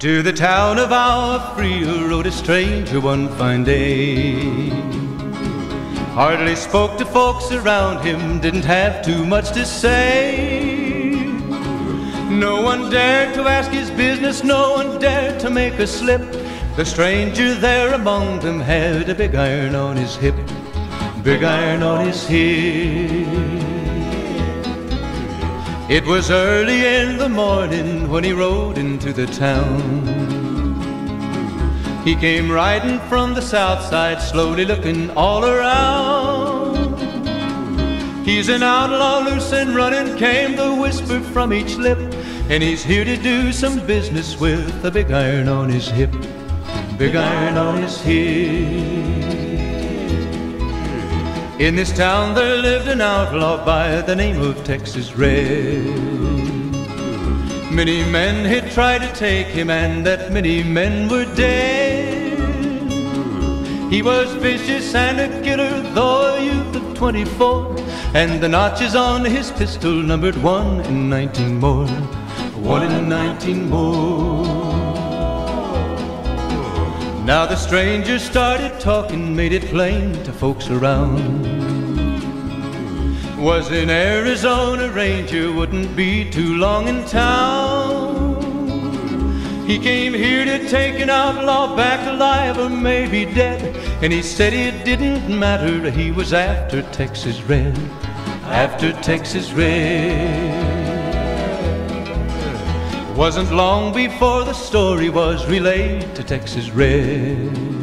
To the town of Agua Fria rode a stranger one fine day. Hardly spoke to folks around him, didn't have too much to say. No one dared to ask his business, no one dared to make a slip. The stranger there among them had a big iron on his hip, big iron on his hip. It was early in the morning when he rode into the town. He came riding from the south side, slowly looking all around. He's an outlaw, loose and running, came the whisper from each lip. And he's here to do some business with a big iron on his hip, big iron on his hip. In this town there lived an outlaw by the name of Texas Red. Many men had tried to take him, and that many men were dead. He was vicious and a killer, though a youth of 24, and the notches on his pistol numbered one in 19 more. One in 19 more. Now the stranger started talking, made it plain to folks around. Was an Arizona Ranger, wouldn't be too long in town. He came here to take an outlaw back alive or maybe dead. And he said it didn't matter, he was after Texas Red, after Texas Red. Wasn't long before the story was relayed to Texas Red.